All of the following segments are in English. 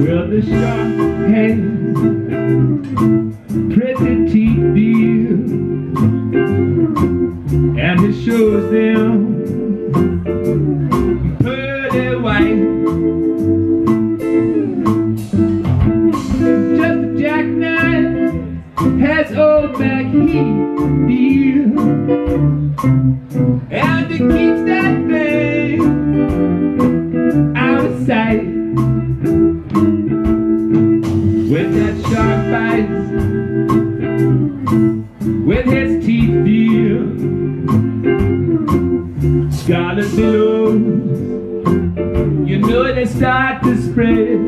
Well, the shark has pretty teeth, dear, and it shows them pearly white. Just a jackknife has old back heat, dear, and it keeps Shark bites with his teeth, dear, scarlet billows, you know they start to spread.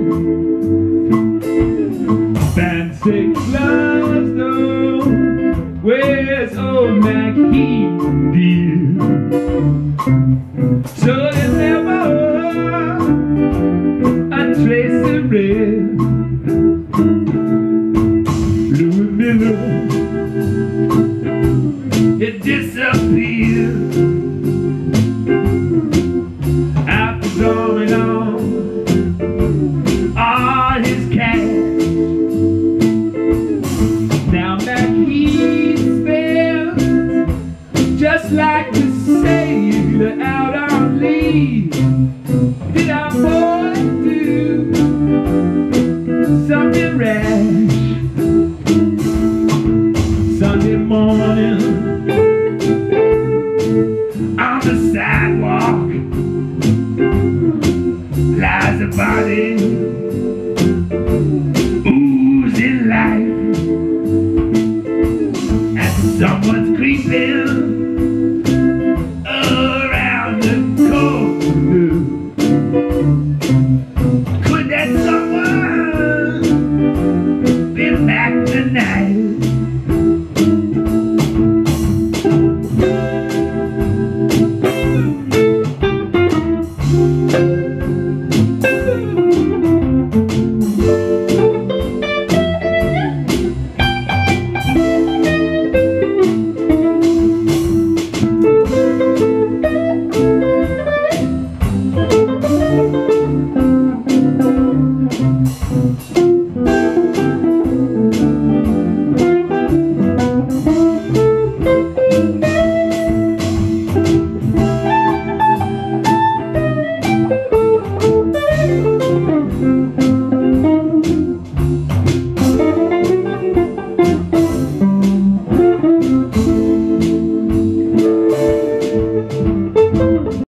Fancy gloves, though, where's old Mac Heath, dear? So Sunday rash Sunday morning. On the sidewalk. Lies a body. Oozing life. As someone's creeping. tonight